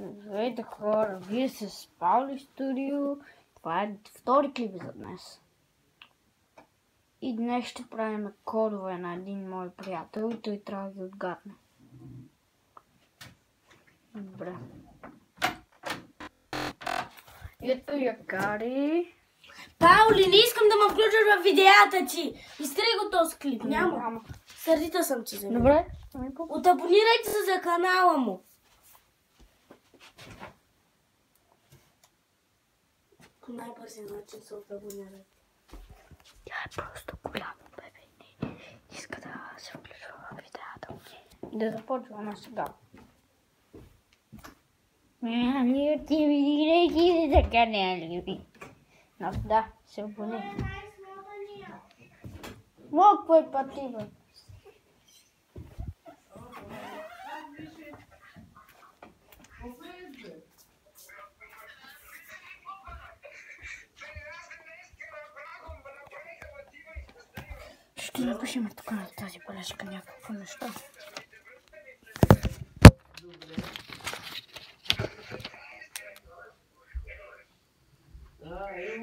Здравейте хора, вие сте с Паули Студио. Това е втори клип за днес. И днес ще правим кодове на един мой приятел и той трябва да ги отгадне. Добре. Ето я кари. Паули, не искам да ме включваш в видеята ти. Изтри го този клип. Няма. Сърдита съм ти за него. Добре. Отабонирайте се за канала му. По най-бързия начин се отабонирайте. Тя е просто голямо бебе. Не, не иска да се включва в видеята. Да започваме сега. Нали ти види така не ли? Но да, се обони. Мог е пъти, Ще напишем тук на тази бележка някакво нещо. А, е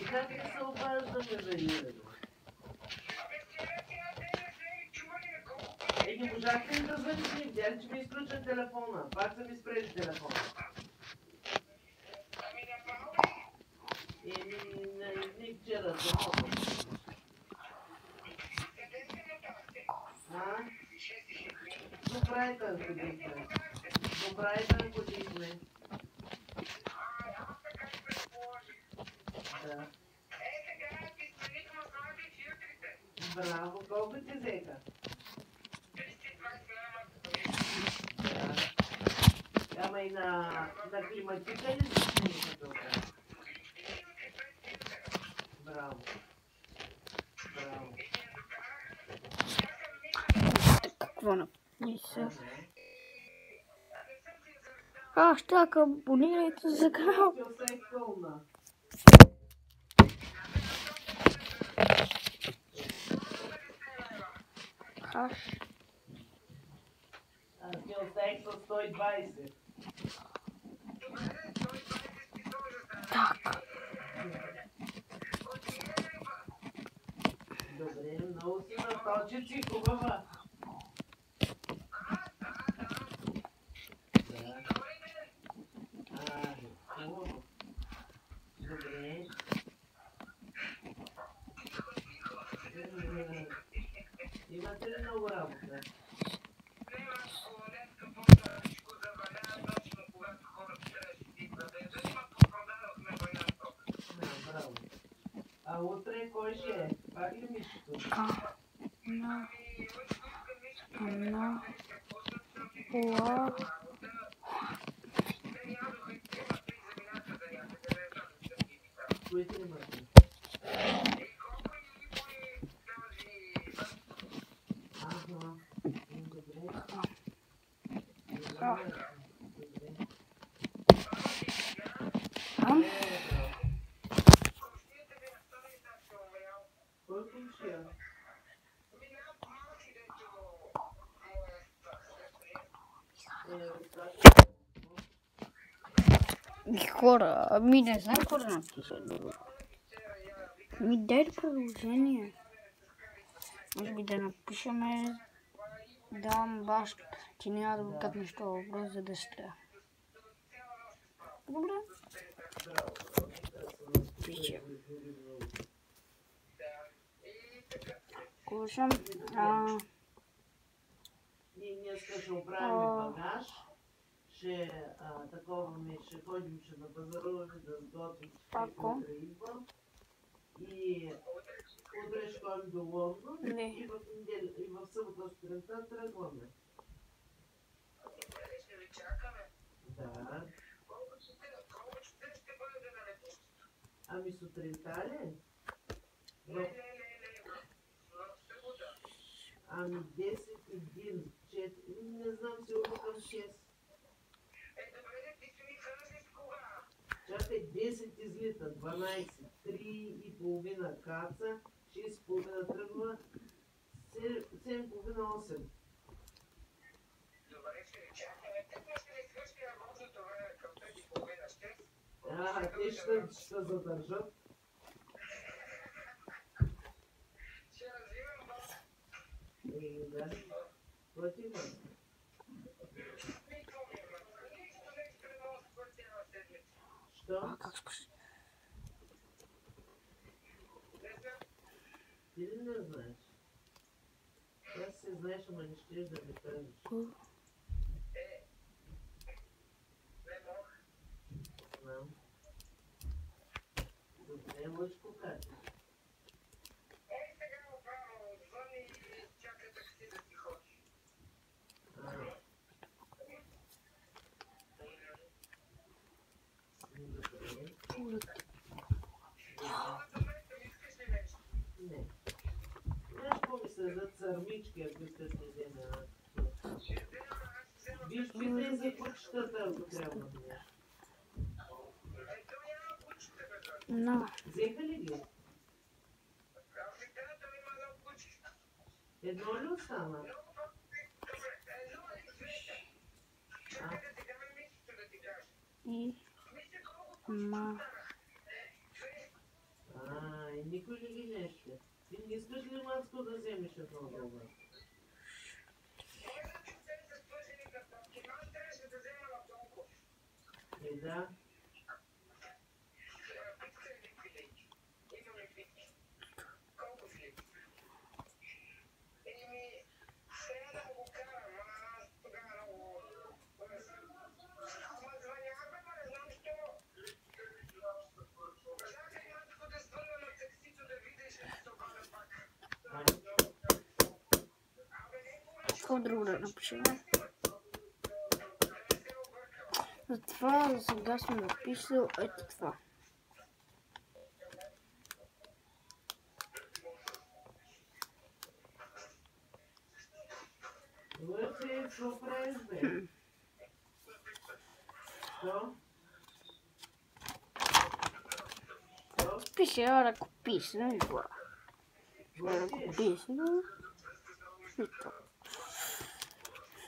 И как се обаждаме, бе, Юре? Е, не можахте да звъните? Видя ли, че ми изключа телефона? Пак са ми спрели телефона. Еми, не, не вчера, самото. А? Добра е тънко, дихме. Добра е тънко, дихме. Да. Браво, колко ти взеха? Ама и на, климатика ли? Браво. Браво. какво написа? А, ще така абонирайте за канал. Пилса е пълна. Хаш. А, Пилса е със 120. Так. Добре, много си наточи, хубава. Да. А, хубаво. Добре. Е, Anna, 我 хора, ами не знам какво да напиша. Ми дай продължение. Може би да напишеме дам баш, ти няма да катнеш това въпрос, за да ще. Добре. А, Ние днес ще оправим А. багаж. Ще а, такова ми, ще ходим, ще да пазаруваме, да сготвим идва. И утре ще ходим до Лондон. Не. И в неделя, и в събота сутринта тръгваме. Да. Ами сутринта ли? В... Ами 10, 1, 4, не знам, сигурно към 6. 10 излита, 12, 3 и половина каца, 6 и половина тръгва, Се- Семко на 8. А, те ще, ще задържат. Е, да. Плати ме. Що? Как спаш? Ти ли не знаеш? Аз си знаеш, ама не щеш да ми кажеш. Знам. Добре, лъчко каже. А. Добре. Не. Знаеш какво ми се за църмички, ако искаш да вземе Виж, питай за кучетата, ако трябва да вземеш. На. Взеха ли ги? Едно ли остана? А, И. Ма. а, и никой ли ги не ще? Ти не искаш ли мацко да вземеш едно друго? Е, да. Какво друго да напишем? Затова за сега съм написал ето това. Що? Пише, ora ако писано и това. Ora Лъче? ако писано. И това.